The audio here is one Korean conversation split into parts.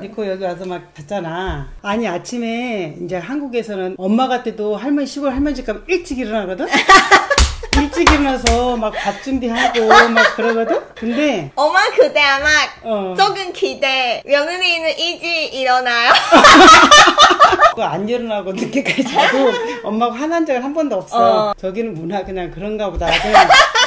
니코 여기 와서 막 봤잖아. 아니 아침에 이제 한국에서는 엄마 같아도 할머니 시골 할머니 집 가면 일찍 일어나거든. 일찍 일어나서 막 밥 준비하고 막 그러거든. 근데 엄마 그때 아마 어. 조금 기대 며느리는 일찍 일어나요. 안 일어나고 늦게까지 자고 엄마가 화난 적은 한 번도 없어. 어. 저기는 문화 그냥 그런가 보다.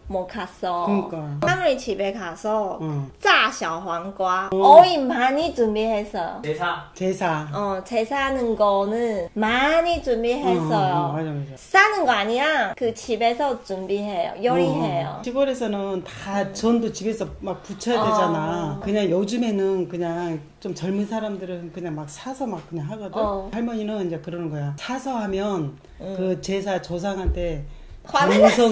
못 갔어. 그러니까. 할머니 집에 가서 어. 짜小黄瓜 어이 많이 준비했어요. 제사? 제사. 어, 제사하는 거는 많이 준비했어요. 어, 어, 맞아, 맞아. 싸는 거 아니야. 그 집에서 준비해요. 요리해요. 어, 시골에서는 다 전도 집에서 막 부쳐야 어. 되잖아. 그냥 요즘에는 그냥 좀 젊은 사람들은 그냥 막 사서 막 그냥 하거든. 어. 할머니는 이제 그러는 거야. 사서 하면 그 제사 조상한테 화났어?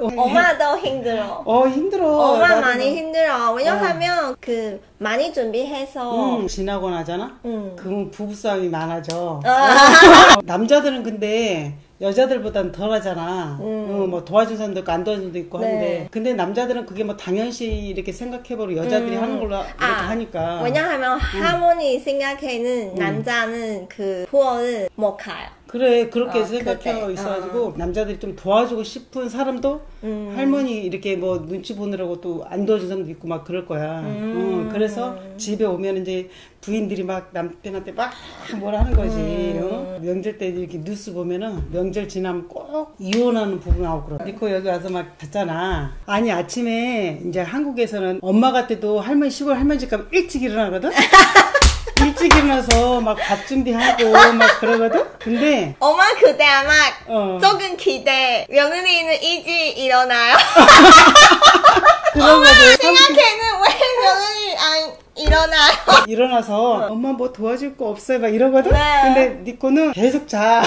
어, 엄마도 힘들어. 어 힘들어. 엄마 많이 막- 힘들어. 왜냐하면 그 많이 준비해서 음, 지나고 나잖아. 음. 그럼 부부싸움이 많아져. 아. 남자들은 근데 여자들보다는 덜 하잖아. 음. 어, 뭐 도와준 사람도 있고 안 도와준 사람도 있고 네. 하는데. 근데 남자들은 그게 뭐 당연시 이렇게 생각해버리고 여자들이 음. 하는 걸로 이렇게 아, 하니까. 왜냐하면 할머니 생각에는 남자는 그 후원을 못 가요. 그래, 그렇게 어, 생각하고 그때. 있어가지고 남자들이 좀 도와주고 싶은 사람도 음. 할머니 이렇게 뭐 눈치 보느라고 또 안 도와준 사람도 있고 막 그럴 거야. 음. 어, 그래서 집에 오면 이제 부인들이 막 남편한테 막 뭐라 하는 거지. 음. 어? 명절 때 이렇게 뉴스 보면은 명절 지나면 꼭 이혼하는 부부 나오고 그래. 니코 여기 와서 막 봤잖아. 아니 아침에 이제 한국에서는 엄마 같아도 할머니 시골 할머니 집 가면 일찍 일어나거든. 일찍 일어나서 막 밥 준비하고 막 그러거든. 근데 엄마 그때 아마 어. 조금 기대 며느리는 일찍 일어나요. 거지. 생각에는 왜 며느리 안 일어나요? 일어나서 엄마 뭐 도와줄 거 없어요 막 이러거든. 네. 근데 니코는 계속 자.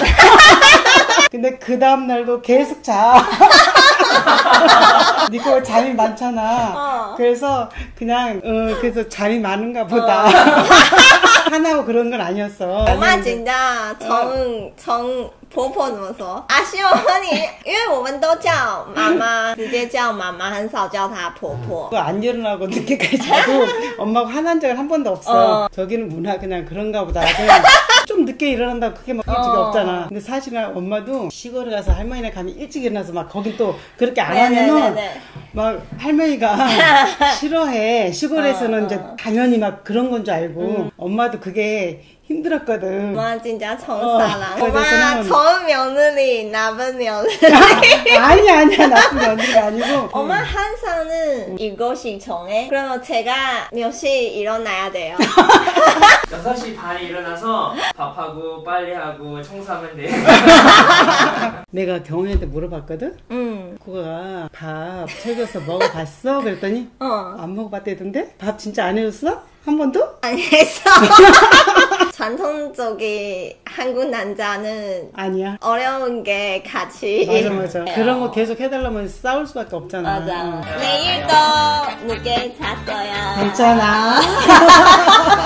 근데 그 다음 날도 계속 자. 니코가 잠이 많잖아. 어. 그래서 그냥 어 그래서 잠이 많은가 보다. 하나고 그런 건 아니었어. 我妈 아니었는데 紧张，从从婆婆怎么说？阿秀你，因为我们都叫妈妈，直接叫妈妈，很少叫她婆婆。 그거 안 일어나고 늦게까지 자고 엄마가 화난 적은 한 번도 없어. 어. 저기는 문화 그냥 그런가 보다. 그냥 좀 늦게 일어난다고 그게 막 일찍이 어. 없잖아. 근데 사실은 엄마도 시골에 가서 할머니네 가면 일찍 일어나서 막 거긴 또 그렇게 안 네, 네, 하면은 네, 막 할머니가 싫어해. 시골에서는 어, 이제 어. 당연히 막 그런 건 줄 알고 음. 엄마도 그게 힘들었거든. 엄마 진짜 어. 정사랑. 엄마 정 며느리, 나쁜 며느리. 아니야, 아니야, 나쁜 며느리가 아니고. 엄마 항상은 7시 정해. 그러면 제가 몇 시 일어나야 돼요? 6시 반에 일어나서 밥하고 빨리하고 청소하면 돼. 내가 경훈이한테 물어봤거든? 응. 그거가 밥 챙겨서 먹어봤어? 그랬더니 어. 안 먹어봤대던데? 밥 진짜 안 해줬어? 한 번도? 안 했어. 전통적인 한국 남자는 아니야. 어려운 게 같이. 맞아 맞아. 그런 거 계속 해달라면 싸울 수밖에 없잖아. 어. 맞아. 응. 내일도 늦게 잤어요. 괜찮아.